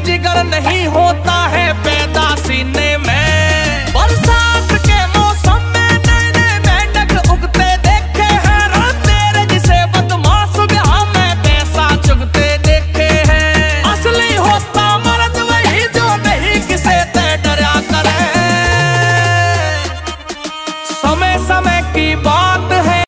जिगर नहीं होता है पैदा सीने में। बरसात के मौसम में नए नए मेंढक उगते देखे हैं, रात तेरे जिसे बदमाश ब्याह में पैसा चुगते देखे हैं। असली होता मर्द वही जो नहीं किसे ते डरा करे। समय समय की बात